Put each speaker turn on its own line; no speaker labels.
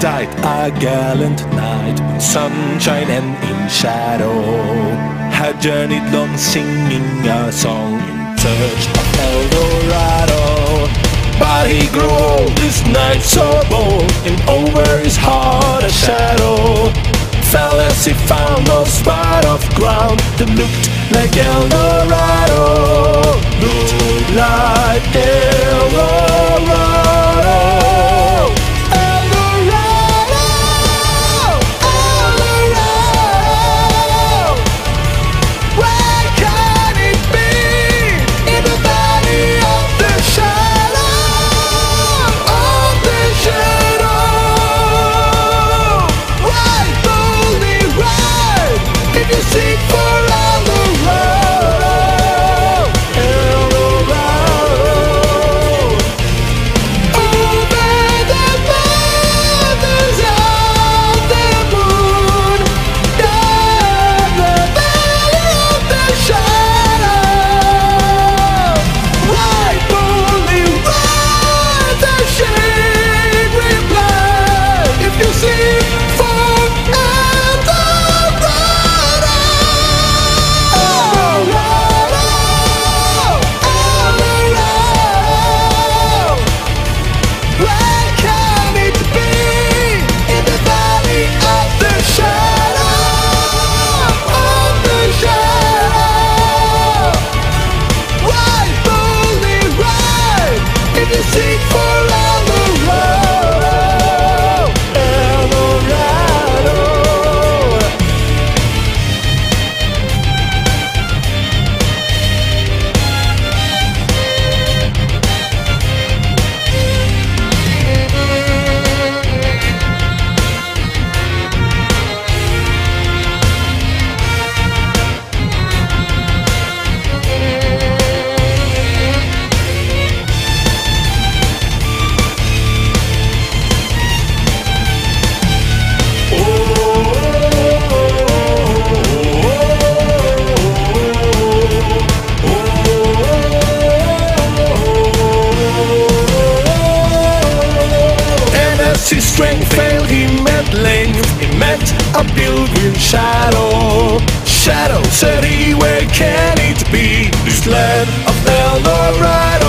Died a gallant knight in sunshine and in shadow. Had journeyed long singing a song in search of El Dorado. But he grew old, this knight so bold, and over his heart a shadow fell as he found no spot of ground that looked like Eldorado. Looked like Eldorado. His strength failed, him met length. He met a pilgrim shadow. Shadow said he, where can it be? This land of Eldorado.